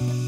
Bye.